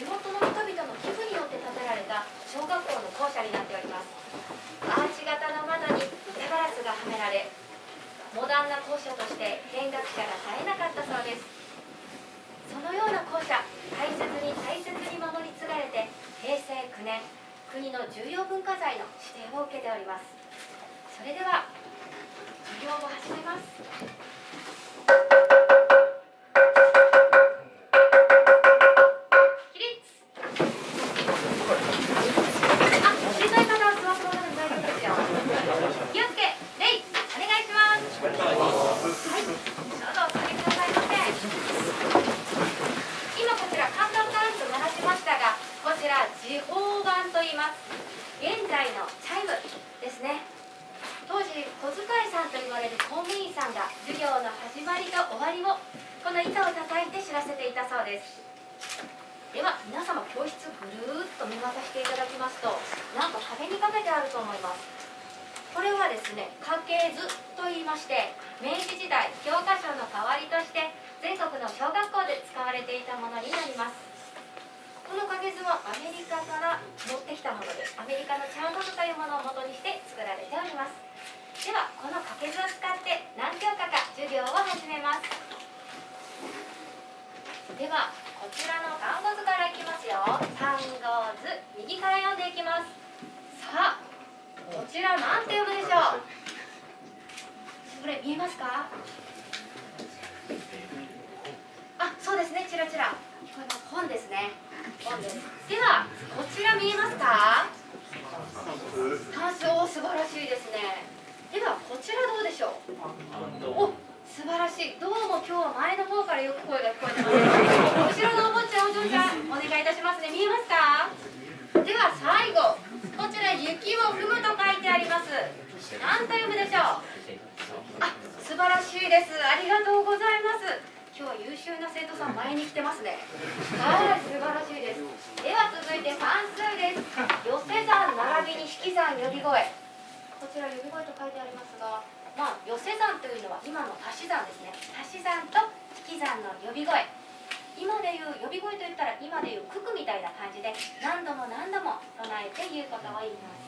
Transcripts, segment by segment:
地元の人々の寄付によって建てられた小学校の校舎になっております。アーチ型の窓に手ガラスがはめられモダンな校舎として見学者が絶えなかったそうです。そのような校舎大切に大切に守り継がれて平成9年国の重要文化財の指定を受けております。それでは授業を始めます。ですね家系図と言いまして明治時代教科書の代わりとして全国の小学校で使われていたものになります。この家系図はアメリカから持ってきたものです。アメリカのチャートというものを元にして作られております。ではこの家系図を使って何教科か授業を始めます。ではこちらの単語図からいきますよ。単語図右から読んでいきます。さあこちら何て読むでしょう。これ見えますか？あそうですね。チラチラ。これ本ですね。本です。ではこちら見えますか？関数お素晴らしいですね。ではこちらどうでしょう？お素晴らしい。どうも今日は前の方からよく声が聞こえてます後ろのお坊ちゃんお嬢ちゃんお願いいたしますね。見えますか？では最後。雪を踏むと書いてあります。何と読むでしょう？あ素晴らしいです。ありがとうございます。今日は優秀な生徒さん前に来てますね。はい素晴らしいです。では続いて算数です。寄せ算並びに引き算呼び声。こちら呼び声と書いてありますがまあ寄せ算というのは今の足し算ですね。足し算と引き算の呼び声。今でいう呼び声といったら今でいう九九みたいな感じで何度も何度も唱えて言うことを言います。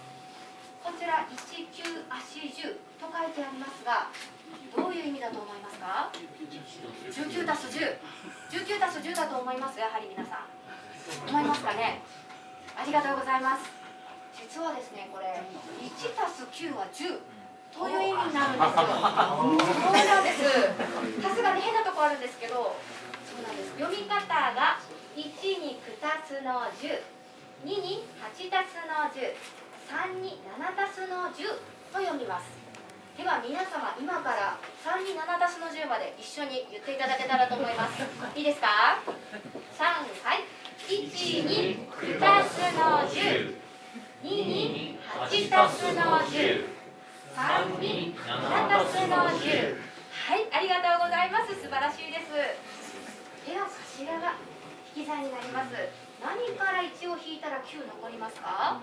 こちら19足10と書いてありますがどういう意味だと思いますか？19たす1019たす10だと思いますやはり皆さん。思いますかね？ありがとうございます。実はですねこれ1たす9は10という意味になるんですよ。そうなんです。さすがに変なとこあるんですけどそうなんです読み方が1に9たすの102に8たすの103に7たすの10と読みますでは皆様今から3に7たすの10まで一緒に言っていただけたらと思いますいいですか3はい1に9たすの10 2に8たすの10 3に7たすの10はいありがとうございます。素晴らしいです。では頭が引き算になります。何から1を引いたら9残りますか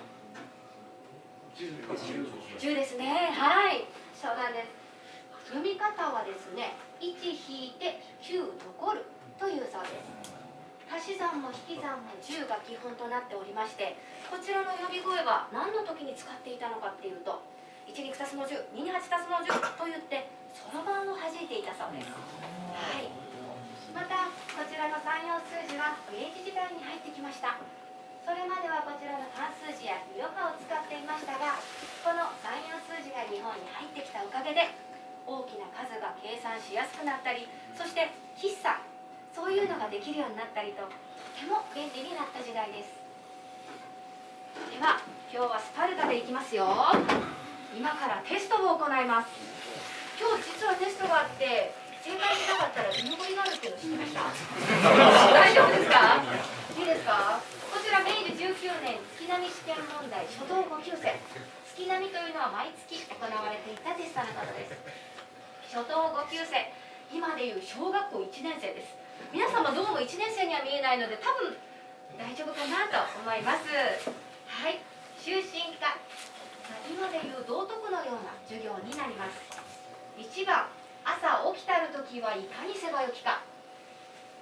？10ですね。はい。そうなんです。読み方はですね1引いて9残るというそうです。足し算も引き算も10が基本となっておりましてこちらの呼び声は何の時に使っていたのかっていうと1に2つの10 2に8たすの10と言ってそろばんを弾いていたそうです。はいこちらの3用数字は明治時代に入ってきました。それまではこちらの漢数字や余波を使っていましたがこの3用数字が日本に入ってきたおかげで大きな数が計算しやすくなったりそして筆算そういうのができるようになったりととても便利になった時代です。では今日はスパルタでいきますよ。今からテストを行います。今日実はテストがあって大丈夫ですか？いいですか？こちら明治19年月並み試験問題初等5級生。月並みというのは毎月行われていたテストのことです。初等5級生。今でいう小学校1年生です。皆様どうも1年生には見えないので多分大丈夫かなと思います。はい。就寝科今でいう道徳のような授業になります。1番朝起きたる時はいかにせばよきか。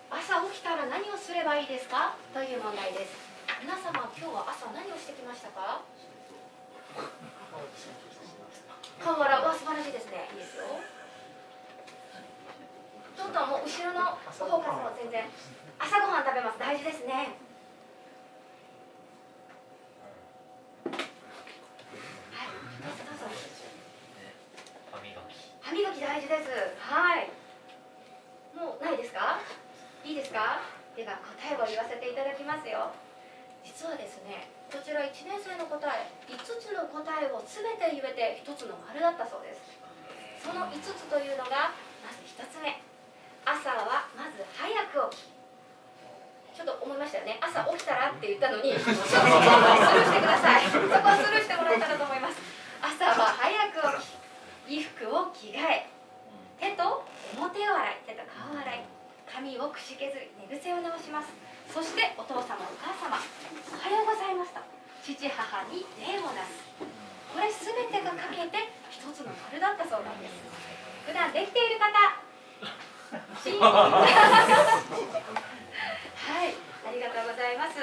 朝起きたら何をすればいいですか？という問題です。皆様今日は朝何をしてきましたか？顔洗は素晴らしいですね。いいですよ。ちょっともう後ろのフォーカスも全然。朝ごはん食べます。大事ですね。はですね。こちら1年生の答え5つの答えを全て言えて1つの丸だったそうです。その5つというのがまず1つ目。朝はまず早く起き。ちょっと思いましたよね。朝起きたらって言ったのに スルーしてください。そこはスルーしてもらえたらと思います。朝は早く起き。衣服を着替え。手と表を洗い手と顔を洗い。髪をくし削り寝癖を直しますそしてお父様お母様おはようございますと父母に礼を出す。これ全てがかけて一つの丸だったそうなんです。普段できている方 はいありがとうございます。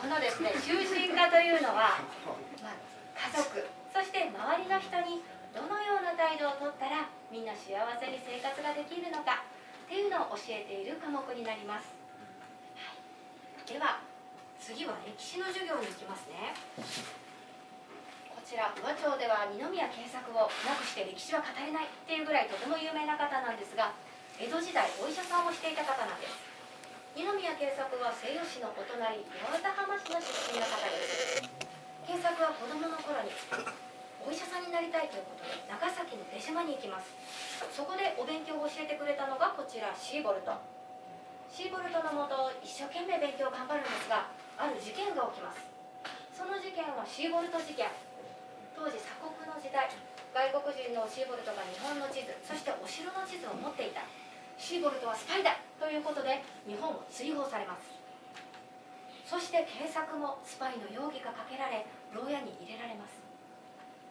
このですね囚人化というのは、まあ、家族そして周りの人にどのような態度をとったらみんな幸せに生活ができるのかっていうのを教えている科目になります、はい、では次は歴史の授業に行きますね。こちら宇和町では二宮慶作をなくして歴史は語れないっていうぐらいとても有名な方なんですが江戸時代お医者さんをしていた方なんです。二宮慶作は西予市のお隣八幡浜市の出身の方です。慶作は子供の頃にお医者さんになりたいということで長崎の出島に行きます。そこでお勉強を教えてくれたのがこちらシーボルト。シーボルトのもと一生懸命勉強を頑張るんですがある事件が起きます。その事件はシーボルト事件。当時鎖国の時代外国人のシーボルトが日本の地図そしてお城の地図を持っていた。シーボルトはスパイだ。ということで日本を追放されます。そして警察もスパイの容疑がかけられ牢屋に入れられます。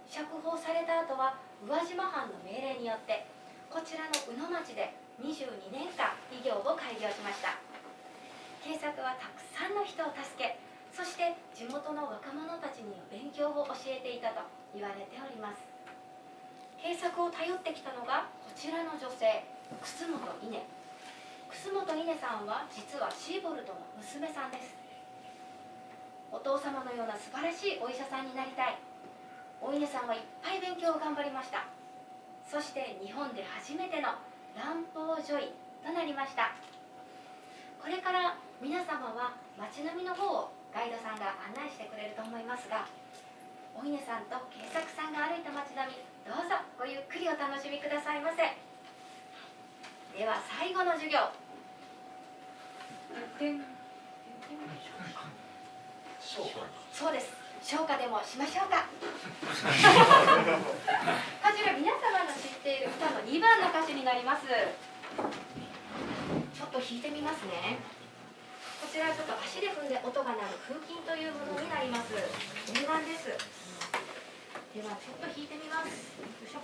釈放された後は宇和島藩の命令によってこちらの宇野町で22年間医業を開業しました。警察はたくさんの人を助けそして地元の若者たちに勉強を教えていたと言われております。警察を頼ってきたのがこちらの女性楠本稲。楠本稲さんは実はシーボルトの娘さんです。お父様のような素晴らしいお医者さんになりたい。お稲さんはいっぱい勉強を頑張りました。そして日本で初めての乱暴女医となりました。これから皆様は街並みの方をガイドさんが案内してくれると思いますがお稲さんと警察さんが歩いた街並みどうぞごゆっくりお楽しみくださいませ。では最後の授業。そうです消化でもしましょうか。こちら皆様の知っている歌の2番の歌詞になります。ちょっと弾いてみますね。こちらちょっと足で踏んで音が鳴る風琴というものになります。念願です。ではちょっと弾いてみます。よいし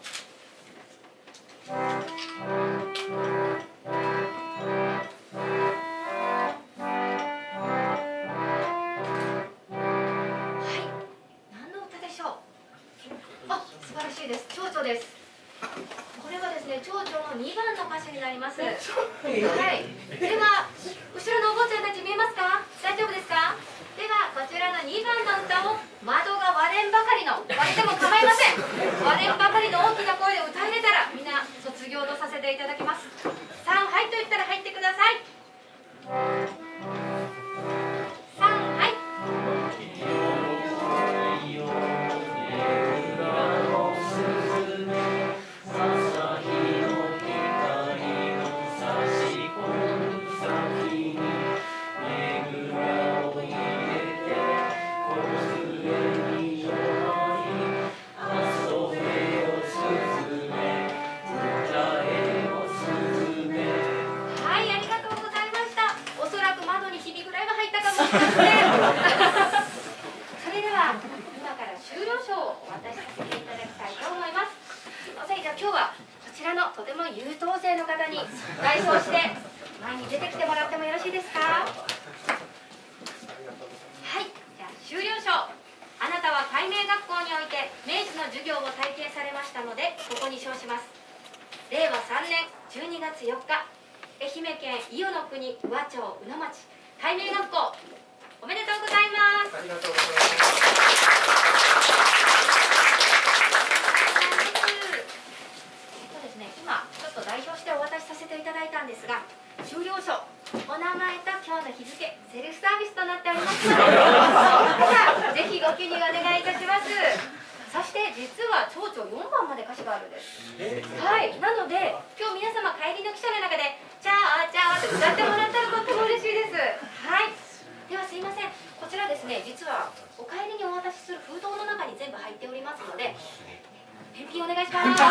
ょ素晴らしいです。蝶々です。これはですね蝶々の2番の歌詞になります。はい。では後ろのお坊ちゃんたち見えますか？大丈夫ですか？ではこちらの2番の歌を窓が割れんばかりの割れても構いません。割れんばかりの大きな声で歌えれたらみんな卒業とさせていただきます。3はいと言ったら入ってくださいに出てきてもらってもよろしいです。かはいじゃあ修了証あなたは海明学校において明治の授業を体験されましたのでここに称します。令和3年12月4日愛媛県伊予の国宇和町宇野町。海明学校おめでとうございます。ありがとうございます。るんです、はいなので今日皆様帰りの記者の中で「チャーチャー」って歌ってもらったらとっても嬉しいです。はい。ではすいません。こちらですね実はお帰りにお渡しする封筒の中に全部入っておりますので返品お願いします。